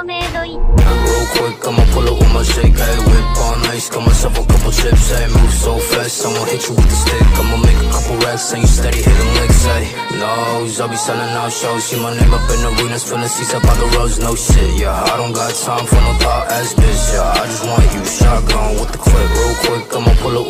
Real quick, I'ma pull up with my shake, hey Whip on ice, got myself a couple chips, hey Move so fast, I'ma hit you with the stick I'ma make a couple racks, and you steady hitting licks, hey no, I'll be selling out shows. See my name up in arenas, filling seats up by the roads, no shit, yeah. I don't got time for no thought ass bitch, yeah. I just want you shotgun with the clip, real quick,